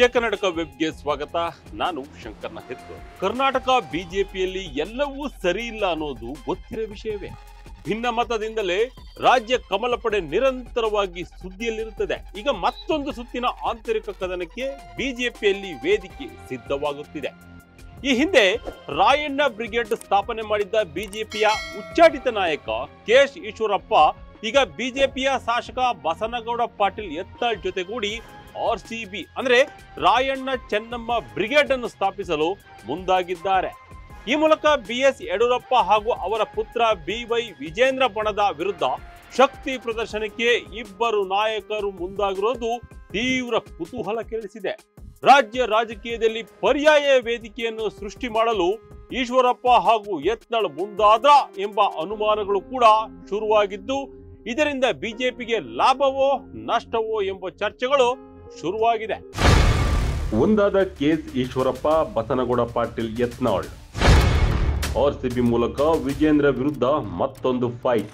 ವಿಜಯ ಕರ್ನಾಟಕ ವೆಬ್ಗೆ ಸ್ವಾಗತ. ನಾನು ಶಂಕರ್ನ ಹೆತ್ತು ಕರ್ನಾಟಕ ಬಿಜೆಪಿಯಲ್ಲಿ ಎಲ್ಲವೂ ಸರಿ ಇಲ್ಲ ಅನ್ನೋದು ಗೊತ್ತಿರೋ ವಿಷಯವೇ. ಭಿನ್ನ ಮತದಿಂದಲೇ ರಾಜ್ಯ ಕಮಲ ಪಡೆ ನಿರಂತರವಾಗಿ ಸುದ್ದಿಯಲ್ಲಿರುತ್ತದೆ. ಈಗ ಮತ್ತೊಂದು ಸುತ್ತಿನ ಆಂತರಿಕ ಕದನಕ್ಕೆ ಬಿಜೆಪಿಯಲ್ಲಿ ವೇದಿಕೆ ಸಿದ್ಧವಾಗುತ್ತಿದೆ. ಈ ಹಿಂದೆ ರಾಯಣ್ಣ ಬ್ರಿಗೇಡ್ ಸ್ಥಾಪನೆ ಮಾಡಿದ್ದ ಬಿಜೆಪಿಯ ಉಚ್ಚಾಟಿತ ನಾಯಕ ಕೆ ಎಸ್ ಈಶ್ವರಪ್ಪ, ಈಗ ಬಿಜೆಪಿಯ ಶಾಸಕ ಬಸನಗೌಡ ಪಾಟೀಲ್ ಎತ್ತಾಳ್ ಜೊತೆಗೂಡಿ ಆರ್ ಸಿ ಬಿ ಅಂದ್ರೆ ರಾಯಣ್ಣ ಚೆನ್ನಮ್ಮ ಬ್ರಿಗೇಡ್ ಅನ್ನು ಸ್ಥಾಪಿಸಲು ಮುಂದಾಗಿದ್ದಾರೆ. ಈ ಮೂಲಕ ಬಿ ಎಸ್ ಯಡಿಯೂರಪ್ಪ ಹಾಗೂ ಅವರ ಪುತ್ರ ಬಿ ವೈ ವಿಜೇಂದ್ರ ಬಣದ ವಿರುದ್ಧ ಶಕ್ತಿ ಪ್ರದರ್ಶನಕ್ಕೆ ಇಬ್ಬರು ನಾಯಕರು ಮುಂದಾಗಿರೋದು ತೀವ್ರ ಕುತೂಹಲ ಕೆರಳಿಸಿದೆ. ರಾಜ್ಯ ರಾಜಕೀಯದಲ್ಲಿ ಪರ್ಯಾಯ ವೇದಿಕೆಯನ್ನು ಸೃಷ್ಟಿ ಮಾಡಲು ಈಶ್ವರಪ್ಪ ಹಾಗೂ ಯತ್ನಾಳ್ ಮುಂದಾದ ಎಂಬ ಅನುಮಾನಗಳು ಕೂಡ ಶುರುವಾಗಿದ್ದು, ಇದರಿಂದ ಬಿಜೆಪಿಗೆ ಲಾಭವೋ ನಷ್ಟವೋ ಎಂಬ ಚರ್ಚೆಗಳು ಶುರುವಾಗಿದೆ. ಒಂದಾದ ಕೆಎಸ್ ಈಶ್ವರಪ್ಪ ಬಸನಗೌಡ ಪಾಟೀಲ್ ಯತ್ನಾಳ್. ಆರ್ಸಿಬಿ ಮೂಲಕ ವಿಜೇಂದ್ರ ವಿರುದ್ಧ ಮತ್ತೊಂದು ಫೈಟ್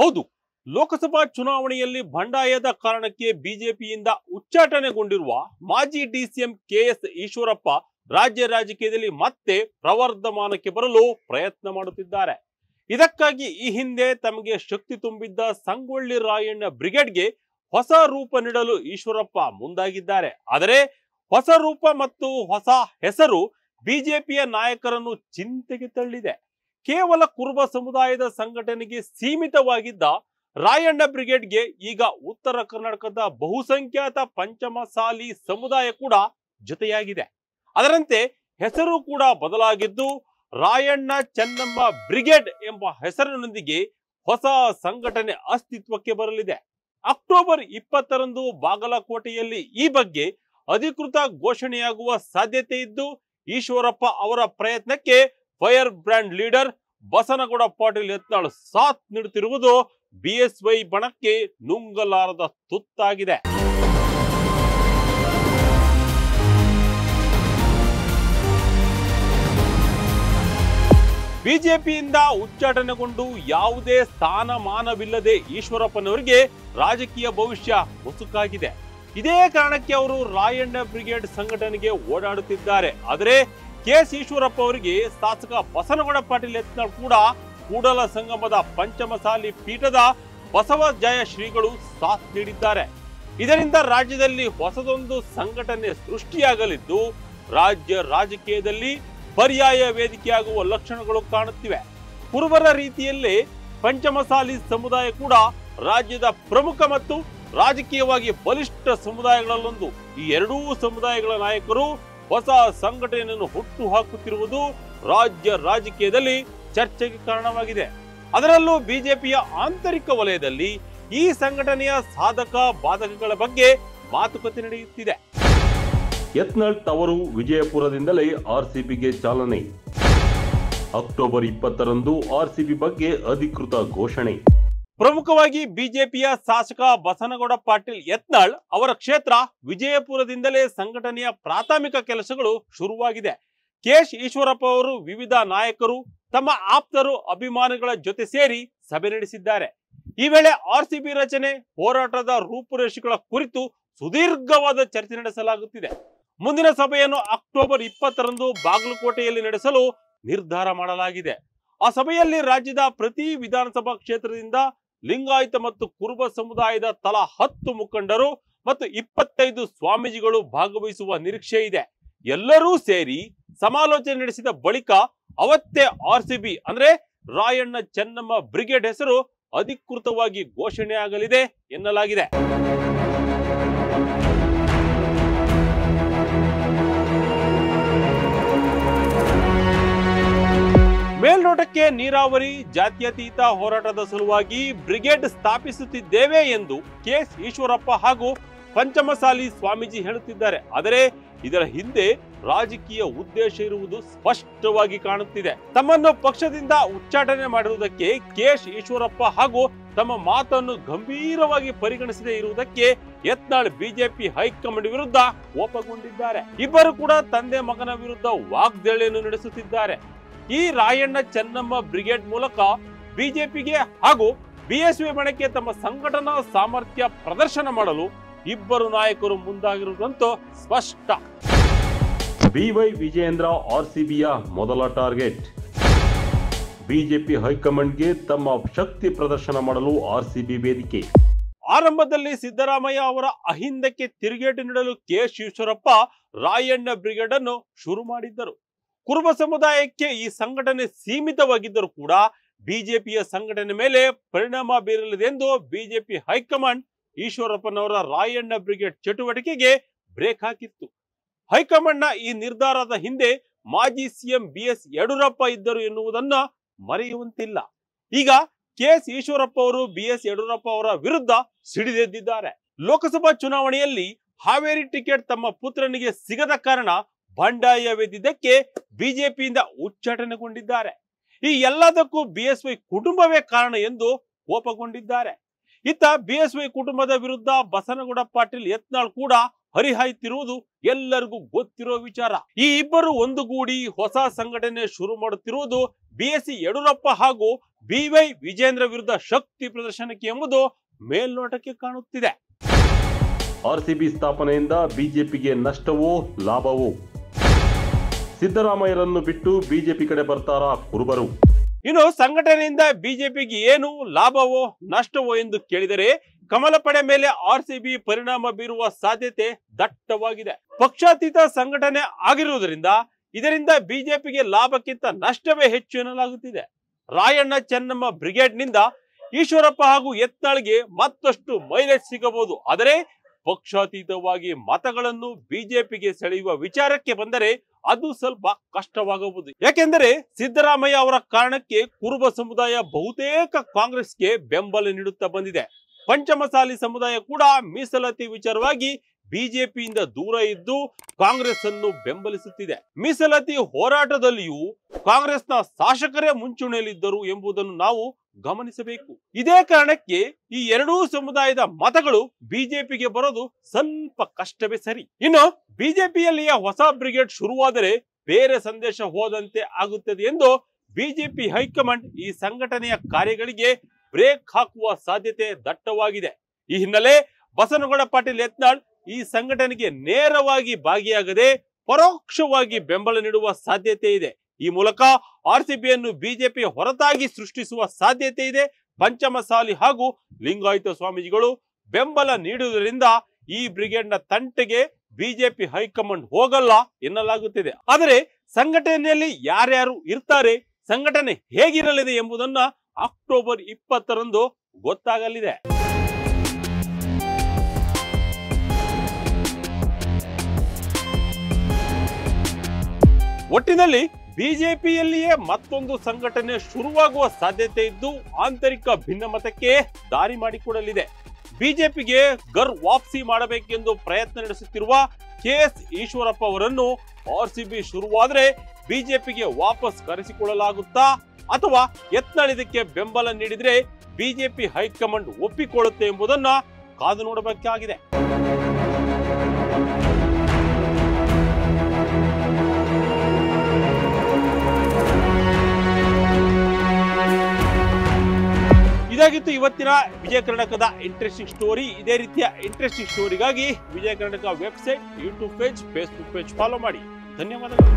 ಹೌದು ಲೋಕಸಭಾ ಚುನಾವಣೆಯಲ್ಲಿ ಬಂಡಾಯದ ಕಾರಣಕ್ಕೆ ಬಿಜೆಪಿಯಿಂದ ಉಚ್ಚಾಟನೆಗೊಂಡಿರುವ ಮಾಜಿ ಡಿಸಿಎಂ ಕೆಎಸ್ ಈಶ್ವರಪ್ಪ ರಾಜ್ಯ ರಾಜಕೀಯದಲ್ಲಿ ಮತ್ತೆ ಪ್ರವರ್ಧಮಾನಕ್ಕೆ ಬರಲು ಪ್ರಯತ್ನ ಮಾಡುತ್ತಿದ್ದಾರೆ. ಇದಕ್ಕಾಗಿ ಈ ಹಿಂದೆ ತಮಗೆ ಶಕ್ತಿ ತುಂಬಿದ್ದ ಸಂಗೊಳ್ಳಿ ರಾಯಣ್ಣ ಬ್ರಿಗೇಡ್ಗೆ ಹೊಸ ರೂಪ ನೀಡಲು ಈಶ್ವರಪ್ಪ ಮುಂದಾಗಿದ್ದಾರೆ. ಆದರೆ ಹೊಸ ರೂಪ ಮತ್ತು ಹೊಸ ಹೆಸರು ಬಿಜೆಪಿಯ ನಾಯಕರನ್ನು ಚಿಂತೆಗೆ ತಳ್ಳಿದೆ. ಕೇವಲ ಕುರುಬ ಸಮುದಾಯದ ಸಂಘಟನೆಗೆ ಸೀಮಿತವಾಗಿದ್ದ ರಾಯಣ್ಣ ಬ್ರಿಗೇಡ್ಗೆ ಈಗ ಉತ್ತರ ಕರ್ನಾಟಕದ ಬಹುಸಂಖ್ಯಾತ ಪಂಚಮಸಾಲಿ ಸಮುದಾಯ ಕೂಡ ಜೊತೆಯಾಗಿದೆ. ಅದರಂತೆ ಹೆಸರು ಕೂಡ ಬದಲಾಗಿದ್ದು ರಾಯಣ್ಣ ಚೆನ್ನಮ್ಮ ಬ್ರಿಗೇಡ್ ಎಂಬ ಹೆಸರಿನೊಂದಿಗೆ ಹೊಸ ಸಂಘಟನೆ ಅಸ್ತಿತ್ವಕ್ಕೆ ಬರಲಿದೆ. ಅಕ್ಟೋಬರ್ ಇಪ್ಪತ್ತರಂದು ಬಾಗಲಕೋಟೆಯಲ್ಲಿ ಈ ಬಗ್ಗೆ ಅಧಿಕೃತ ಘೋಷಣೆಯಾಗುವ ಸಾಧ್ಯತೆ ಇದ್ದು, ಈಶ್ವರಪ್ಪ ಅವರ ಪ್ರಯತ್ನಕ್ಕೆ fire brand leader Basanagouda Patil Yatnal ಸಾಥ್ ನೀಡುತ್ತಿರುವುದು ಬಿಎಸ್ವೈ ಬಣಕ್ಕೆ ನುಂಗಲಾರದ ತುತ್ತಾಗಿದೆ. ಬಿಜೆಪಿಯಿಂದ ಉಚ್ಚಾಟನೆಗೊಂಡು ಯಾವುದೇ ಸ್ಥಾನಮಾನವಿಲ್ಲದೆ ಈಶ್ವರಪ್ಪನವರಿಗೆ ರಾಜಕೀಯ ಭವಿಷ್ಯ ಮುಸುಕಾಗಿದೆ ಇದೇ ಕಾರಣಕ್ಕೆ ಅವರು ರಾಯಣ್ಣ ಬ್ರಿಗೇಡ್ ಸಂಘಟನೆಗೆ ಓಡಾಡುತ್ತಿದ್ದಾರೆ. ಆದರೆ ಕೆ ಎಸ್ ಈಶ್ವರಪ್ಪ ಅವರಿಗೆ ಶಾಸಕ ಬಸನಗೌಡ ಪಾಟೀಲ್ ಯತ್ನಾಳ್ ಕೂಡ ಕೂಡಲ ಸಂಗಮದ ಪಂಚಮಸಾಲಿ ಪೀಠದ ಬಸವ ಜಯ ಶ್ರೀಗಳು ಸಾಥ್ ನೀಡಿದ್ದಾರೆ. ಇದರಿಂದ ರಾಜ್ಯದಲ್ಲಿ ಹೊಸದೊಂದು ಸಂಘಟನೆ ಸೃಷ್ಟಿಯಾಗಲಿದ್ದು, ರಾಜ್ಯ ರಾಜಕೀಯದಲ್ಲಿ ಪರ್ಯಾಯ ವೇದಿಕೆಯಾಗುವ ಲಕ್ಷಣಗಳು ಕಾಣುತ್ತಿವೆ. ಕುರುಬರ ರೀತಿಯಲ್ಲಿ ಪಂಚಮಸಾಲಿ ಸಮುದಾಯ ಕೂಡ ರಾಜ್ಯದ ಪ್ರಮುಖ ಮತ್ತು ರಾಜಕೀಯವಾಗಿ ಬಲಿಷ್ಠ ಸಮುದಾಯಗಳಲ್ಲೊಂದು. ಈ ಎರಡೂ ಸಮುದಾಯಗಳ ನಾಯಕರು ಹೊಸ ಸಂಘಟನೆಯನ್ನು ಹುಟ್ಟು ಹಾಕುತ್ತಿರುವುದು ರಾಜ್ಯ ರಾಜಕೀಯದಲ್ಲಿ ಚರ್ಚೆಗೆ ಕಾರಣವಾಗಿದೆ. ಅದರಲ್ಲೂ ಬಿಜೆಪಿಯ ಆಂತರಿಕ ವಲಯದಲ್ಲಿ ಈ ಸಂಘಟನೆಯ ಸಾಧಕ ಬಾಧಕಗಳ ಬಗ್ಗೆ ಮಾತುಕತೆ ನಡೆಯುತ್ತಿದೆ. ಯತ್ನಾಳ್ ತವರು ವಿಜಯಪುರದಿಂದಲೇ ಆರ್ಸಿಬಿಗೆ ಚಾಲನೆ. ಅಕ್ಟೋಬರ್ ಇಪ್ಪತ್ತರಂದು ಆರ್ಸಿಬಿ ಬಗ್ಗೆ ಅಧಿಕೃತ ಘೋಷಣೆ. ಪ್ರಮುಖವಾಗಿ ಬಿಜೆಪಿಯ ಶಾಸಕ ಬಸನಗೌಡ ಪಾಟೀಲ್ ಯತ್ನಾಳ್ ಅವರ ಕ್ಷೇತ್ರ ವಿಜಯಪುರದಿಂದಲೇ ಸಂಘಟನೆಯ ಪ್ರಾಥಮಿಕ ಕೆಲಸಗಳು ಶುರುವಾಗಿದೆ. ಕೆಎಸ್ ಈಶ್ವರಪ್ಪ ಅವರು ವಿವಿಧ ನಾಯಕರು, ತಮ್ಮ ಆಪ್ತರು ಅಭಿಮಾನಿಗಳ ಜೊತೆ ಸೇರಿ ಸಭೆ ನಡೆಸಿದ್ದಾರೆ. ಈ ವೇಳೆ ಆರ್ಸಿಬಿ ರಚನೆ, ಹೋರಾಟದ ರೂಪುರೇಷೆಗಳ ಕುರಿತು ಸುದೀರ್ಘವಾದ ಚರ್ಚೆ ನಡೆಸಲಾಗುತ್ತಿದೆ. ಮುಂದಿನ ಸಭೆಯನ್ನು ಅಕ್ಟೋಬರ್ ಇಪ್ಪತ್ತರಂದು ಬಾಗಲಕೋಟೆಯಲ್ಲಿ ನಡೆಸಲು ನಿರ್ಧಾರ ಮಾಡಲಾಗಿದೆ. ಆ ಸಭೆಯಲ್ಲಿ ರಾಜ್ಯದ ಪ್ರತಿ ವಿಧಾನಸಭಾ ಕ್ಷೇತ್ರದಿಂದ ಲಿಂಗಾಯತ ಮತ್ತು ಕುರುಬ ಸಮುದಾಯದ ತಲಾ ಹತ್ತು ಮುಖಂಡರು ಮತ್ತು ಇಪ್ಪತ್ತೈದು ಸ್ವಾಮೀಜಿಗಳು ಭಾಗವಹಿಸುವ ನಿರೀಕ್ಷೆ ಇದೆ. ಎಲ್ಲರೂ ಸೇರಿ ಸಮಾಲೋಚನೆ ನಡೆಸಿದ ಬಳಿಕ ಅವತ್ತೇ ಆರ್ಸಿಬಿ ಅಂದ್ರೆ ರಾಯಣ್ಣ ಚೆನ್ನಮ್ಮ ಬ್ರಿಗೇಡ್ ಹೆಸರು ಅಧಿಕೃತವಾಗಿ ಘೋಷಣೆಯಾಗಲಿದೆ ಎನ್ನಲಾಗಿದೆ. ಮೇಲ್ನೋಟಕ್ಕೆ ನೀರಾವರಿ, ಜಾತ್ಯತೀತ ಹೋರಾಟದ ಸಲುವಾಗಿ ಬ್ರಿಗೇಡ್ ಸ್ಥಾಪಿಸುತ್ತಿದ್ದೇವೆ ಎಂದು ಕೆಎಸ್ ಈಶ್ವರಪ್ಪ ಹಾಗೂ ಪಂಚಮಸಾಲಿ ಸ್ವಾಮೀಜಿ ಹೇಳುತ್ತಿದ್ದಾರೆ. ಆದರೆ ಇದರ ಹಿಂದೆ ರಾಜಕೀಯ ಉದ್ದೇಶ ಇರುವುದು ಸ್ಪಷ್ಟವಾಗಿ ಕಾಣುತ್ತಿದೆ. ತಮ್ಮನ್ನು ಪಕ್ಷದಿಂದ ಉಚ್ಚಾಟನೆ ಮಾಡಿರುವುದಕ್ಕೆ ಕೆಎಸ್ ಈಶ್ವರಪ್ಪ ಹಾಗೂ ತಮ್ಮ ಮಾತನ್ನು ಗಂಭೀರವಾಗಿ ಪರಿಗಣಿಸದೇ ಇರುವುದಕ್ಕೆ ಯತ್ನಾಳ್ ಬಿಜೆಪಿ ಹೈಕಮಾಂಡ್ ವಿರುದ್ಧ ಕೋಪಗೊಂಡಿದ್ದಾರೆ. ಇಬ್ಬರು ಕೂಡ ತಂದೆ ಮಗನ ವಿರುದ್ಧ ವಾಗ್ದಾಳಿಯನ್ನು ನಡೆಸುತ್ತಿದ್ದಾರೆ. ಈ ರಾಯಣ್ಣ ಚೆನ್ನಮ್ಮ ಬ್ರಿಗೇಡ್ ಮೂಲಕ ಬಿಜೆಪಿಗೆ ಹಾಗೂ ಬಿಎಸ್ವಿ ಬಣಕ್ಕೆ ತಮ್ಮ ಸಂಘಟನಾ ಸಾಮರ್ಥ್ಯ ಪ್ರದರ್ಶನ ಮಾಡಲು ಇಬ್ಬರು ನಾಯಕರು ಮುಂದಾಗಿರುವುದಂತೂ ಸ್ಪಷ್ಟ. ಬಿವೈ ವಿಜಯೇಂದ್ರ ಆರ್ಸಿಬಿಯ ಮೊದಲ ಟಾರ್ಗೆಟ್. ಬಿಜೆಪಿ ಹೈಕಮಾಂಡ್ಗೆ ತಮ್ಮ ಶಕ್ತಿ ಪ್ರದರ್ಶನ ಮಾಡಲು ಆರ್ಸಿಬಿ ವೇದಿಕೆ. ಆರಂಭದಲ್ಲಿ ಸಿದ್ದರಾಮಯ್ಯ ಅವರ ಅಹಿಂದಕ್ಕೆ ತಿರುಗೇಟು ನೀಡಲು K. S Eshwarappa Rayanna brigade ಅನ್ನು ಶುರು ಮಾಡಿದ್ದರು. ಕುರುಬ ಸಮುದಾಯಕ್ಕೆ ಈ ಸಂಘಟನೆ ಸೀಮಿತವಾಗಿದ್ದರೂ ಕೂಡ ಬಿಜೆಪಿಯ ಸಂಘಟನೆ ಮೇಲೆ ಪರಿಣಾಮ ಬೀರಲಿದೆ ಎಂದು ಬಿಜೆಪಿ ಹೈಕಮಾಂಡ್ ಈಶ್ವರಪ್ಪನವರ ರಾಯಣ್ಣ ಬ್ರಿಗೇಡ್ ಚಟುವಟಿಕೆಗೆ ಬ್ರೇಕ್ ಹಾಕಿತ್ತು. ಹೈಕಮಾಂಡ್ನ ಈ ನಿರ್ಧಾರದ ಹಿಂದೆ ಮಾಜಿ ಸಿಎಂ ಬಿ ಎಸ್ ಯಡಿಯೂರಪ್ಪ ಇದ್ದರು ಎನ್ನುವುದನ್ನು ಮರೆಯುವಂತಿಲ್ಲ. ಈಗ ಕೆ ಎಸ್ ಈಶ್ವರಪ್ಪ ಅವರು ಬಿ ಎಸ್ ಯಡಿಯೂರಪ್ಪ ಅವರ ವಿರುದ್ಧ ಸಿಡಿದೆದ್ದಿದ್ದಾರೆ. ಲೋಕಸಭಾ ಚುನಾವಣೆಯಲ್ಲಿ ಹಾವೇರಿ ಟಿಕೆಟ್ ತಮ್ಮ ಪುತ್ರನಿಗೆ ಸಿಗದ ಕಾರಣ ಬಂಡಾಯವೆದ್ದಿದ್ದಕ್ಕೆ ಬಿಜೆಪಿಯಿಂದ ಉಚ್ಚಾಟನೆಗೊಂಡಿದ್ದಾರೆ. ಈ ಎಲ್ಲದಕ್ಕೂ ಬಿಎಸ್ವೈ ಕುಟುಂಬವೇ ಕಾರಣ ಎಂದು ಕೋಪಗೊಂಡಿದ್ದಾರೆ. ಇತ್ತ ಬಿಎಸ್ವೈ ಕುಟುಂಬದ ವಿರುದ್ಧ ಬಸನಗೌಡ ಪಾಟೀಲ್ ಯತ್ನಾಳ್ ಕೂಡ ಹರಿಹಾಯ್ತಿರುವುದು ಎಲ್ಲರಿಗೂ ಗೊತ್ತಿರೋ ವಿಚಾರ. ಈ ಇಬ್ಬರು ಒಂದುಗೂಡಿ ಹೊಸ ಸಂಘಟನೆ ಶುರು ಮಾಡುತ್ತಿರುವುದು ಬಿಎಸ್ಸಿ ಯಡಿಯೂರಪ್ಪ ಹಾಗೂ ಬಿವೈ ವಿಜೇಂದ್ರ ವಿರುದ್ಧ ಶಕ್ತಿ ಪ್ರದರ್ಶನಕ್ಕೆ ಎಂಬುದು ಮೇಲ್ನೋಟಕ್ಕೆ ಕಾಣುತ್ತಿದೆ. ಆರ್ಸಿಬಿ ಸ್ಥಾಪನೆಯಿಂದ ಬಿಜೆಪಿಗೆ ನಷ್ಟವೋ ಲಾಭವೋ ಸಿದ್ದರಾಮಯ್ಯರನ್ನು ಬಿಟ್ಟು ಬಿಜೆಪಿ ಕಡೆ ಬರ್ತಾರಾ ಕುರುಬರು? ಇನ್ನು ಸಂಘಟನೆಯಿಂದ ಬಿಜೆಪಿಗೆ ಏನು ಲಾಭವೋ ನಷ್ಟವೋ ಎಂದು ಕೇಳಿದರೆ ಕಮಲ ಪಡೆ ಮೇಲೆ ಆರ್ಸಿಬಿ ಪರಿಣಾಮ ಬೀರುವ ಸಾಧ್ಯತೆ ದಟ್ಟವಾಗಿದೆ. ಪಕ್ಷಾತೀತ ಸಂಘಟನೆ ಆಗಿರುವುದರಿಂದ ಇದರಿಂದ ಬಿಜೆಪಿಗೆ ಲಾಭಕ್ಕಿಂತ ನಷ್ಟವೇ ಹೆಚ್ಚು ಎನ್ನಲಾಗುತ್ತಿದೆ. ರಾಯಣ್ಣ ಚೆನ್ನಮ್ಮ ಬ್ರಿಗೇಡ್ನಿಂದ ಈಶ್ವರಪ್ಪ ಹಾಗೂ ಎತ್ತಾಳ್ಗೆ ಮತ್ತಷ್ಟು ಮೈಲೇಜ್ ಸಿಗಬಹುದು. ಆದರೆ ಪಕ್ಷಾತೀತವಾಗಿ ಮತಗಳನ್ನು ಬಿಜೆಪಿಗೆ ಸೆಳೆಯುವ ವಿಚಾರಕ್ಕೆ ಬಂದರೆ ಅದು ಸ್ವಲ್ಪ ಕಷ್ಟವಾಗಬಹುದು. ಯಾಕೆಂದರೆ ಸಿದ್ದರಾಮಯ್ಯ ಅವರ ಕಾರಣಕ್ಕೆ ಕುರುಬ ಸಮುದಾಯ ಬಹುತೇಕ ಕಾಂಗ್ರೆಸ್ಗೆ ಬೆಂಬಲ ನೀಡುತ್ತಾ ಬಂದಿದೆ. ಪಂಚಮಸಾಲಿ ಸಮುದಾಯ ಕೂಡ ಮೀಸಲಾತಿ ವಿಚಾರವಾಗಿ ಬಿಜೆಪಿಯಿಂದ ದೂರ ಇದ್ದು ಕಾಂಗ್ರೆಸ್ ಅನ್ನು ಬೆಂಬಲಿಸುತ್ತಿದೆ. ಮೀಸಲಾತಿ ಹೋರಾಟದಲ್ಲಿಯೂ ಕಾಂಗ್ರೆಸ್ನ ಶಾಸಕರೇ ಮುಂಚೂಣಿಯಲ್ಲಿದ್ದರು ಎಂಬುದನ್ನು ನಾವು ಗಮನಿಸಬೇಕು. ಇದೇ ಕಾರಣಕ್ಕೆ ಈ ಎರಡೂ ಸಮುದಾಯದ ಮತಗಳು ಬಿಜೆಪಿಗೆ ಬರೋದು ಸ್ವಲ್ಪ ಕಷ್ಟವೇ ಸರಿ. ಇನ್ನು ಬಿಜೆಪಿಯಲ್ಲಿಯ ಹೊಸ ಬ್ರಿಗೇಡ್ ಶುರುವಾದರೆ ಬೇರೆ ಸಂದೇಶ ಹೋದಂತೆ ಆಗುತ್ತದೆ ಎಂದು ಬಿಜೆಪಿ ಹೈಕಮಾಂಡ್ ಈ ಸಂಘಟನೆಯ ಕಾರ್ಯಗಳಿಗೆ ಬ್ರೇಕ್ ಹಾಕುವ ಸಾಧ್ಯತೆ ದಟ್ಟವಾಗಿದೆ. ಈ ಹಿನ್ನೆಲೆ ಬಸನಗೌಡ ಪಾಟೀಲ್ ಯತ್ನಾಳ್ ಈ ಸಂಘಟನೆಗೆ ನೇರವಾಗಿ ಭಾಗಿಯಾಗದೆ ಪರೋಕ್ಷವಾಗಿ ಬೆಂಬಲ ನೀಡುವ ಸಾಧ್ಯತೆ ಇದೆ. ಈ ಮೂಲಕ ಆರ್ಸಿಬಿಯನ್ನು ಬಿಜೆಪಿ ಹೊರತಾಗಿ ಸೃಷ್ಟಿಸುವ ಸಾಧ್ಯತೆ ಇದೆ. ಪಂಚಮಸಾಲಿ ಹಾಗೂ ಲಿಂಗಾಯತ ಸ್ವಾಮೀಜಿಗಳು ಬೆಂಬಲ ನೀಡುವುದರಿಂದ ಈ ಬ್ರಿಗೇಡ್ನ ತಂಟೆಗೆ ಬಿಜೆಪಿ ಹೈಕಮಾಂಡ್ ಹೋಗಲ್ಲ ಎನ್ನಲಾಗುತ್ತಿದೆ. ಆದರೆ ಸಂಘಟನೆಯಲ್ಲಿ ಯಾರ್ಯಾರು ಇರ್ತಾರೆ, ಸಂಘಟನೆ ಹೇಗಿರಲಿದೆ ಎಂಬುದನ್ನ ಅಕ್ಟೋಬರ್ ಇಪ್ಪತ್ತರಂದು ಗೊತ್ತಾಗಲಿದೆ. ಒಟ್ಟಿನಲ್ಲಿ ಬಿಜೆಪಿಯಲ್ಲಿಯೇ ಮತ್ತೊಂದು ಸಂಘಟನೆ ಶುರುವಾಗುವ ಸಾಧ್ಯತೆ ಇದ್ದು ಆಂತರಿಕ ಭಿನ್ನಮತಕ್ಕೆ ದಾರಿ ಮಾಡಿಕೊಡಲಿದೆ. ಬಿಜೆಪಿಗೆ ಗರ್ ವಾಪಸಿ ಮಾಡಬೇಕೆಂದು ಪ್ರಯತ್ನ ನಡೆಸುತ್ತಿರುವ ಕೆಎಸ್ ಈಶ್ವರಪ್ಪ ಅವರನ್ನು ಆರ್ಸಿಬಿ ಶುರುವಾದರೆ ಬಿಜೆಪಿಗೆ ವಾಪಸ್ ಕರೆಸಿಕೊಳ್ಳಲಾಗುತ್ತಾ ಅಥವಾ ಎತ್ನಳಿದಕ್ಕೆ ಬೆಂಬಲ ನೀಡಿದ್ರೆ ಬಿಜೆಪಿ ಹೈಕಮಾಂಡ್ ಒಪ್ಪಿಕೊಳ್ಳುತ್ತೆ ಎಂಬುದನ್ನ ಕಾದು ನೋಡಬೇಕಾಗಿದೆ. ಇದಾಗಿತ್ತು ಇವತ್ತಿನ ವಿಜಯ ಕರ್ನಾಟಕದ ಇಂಟ್ರೆಸ್ಟಿಂಗ್ ಸ್ಟೋರಿ ಇದೇ ರೀತಿಯ interesting ಸ್ಟೋರಿಗಾಗಿ Vijaya Karnataka website YouTube page Facebook page follow ಮಾಡಿ. ಧನ್ಯವಾದಗಳು.